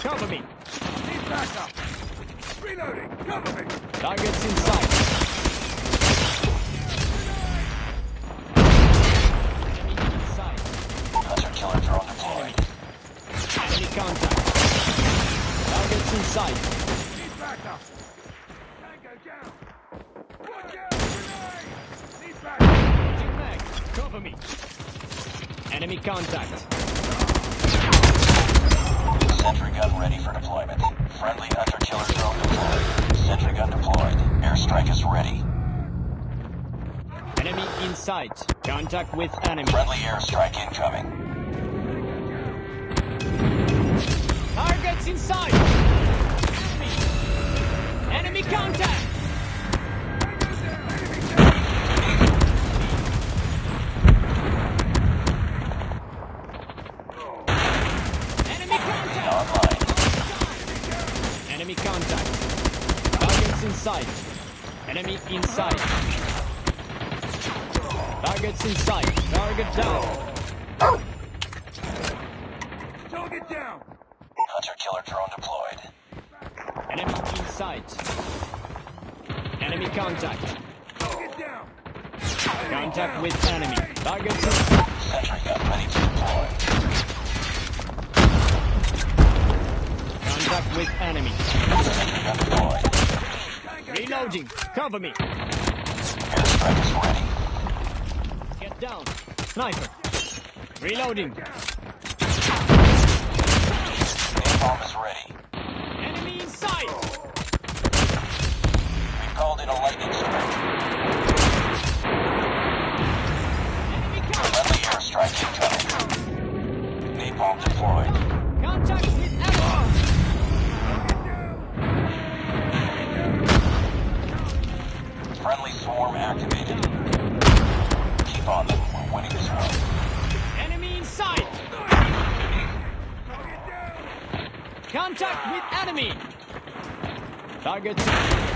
Cover me. Reloading. Cover me. Targets in sight. Sight. Need backup. Tango down. Watch out. Grenade. Need backup. Changing mag. Cover me. Enemy contact. Sentry gun ready for deployment. Friendly hunter killer drone deployed. Sentry gun deployed. Airstrike is ready. Enemy in sight. Contact with enemy. Friendly airstrike incoming. Targets in sight. Enemy contact. Targets in sight. Enemy in sight. Targets in sight. Target down. Target down. Hunter killer drone deployed. Enemy in sight. Enemy contact. Target down. Contact with enemy. Targets in sight. Sentry gun ready to deploy. With enemy. Sentry gun deployed. Tango Reloading. Cover me. Airstrike is ready. Get down. Sniper. Reloading. Napalm is ready. Enemy in Contact with enemy. Targets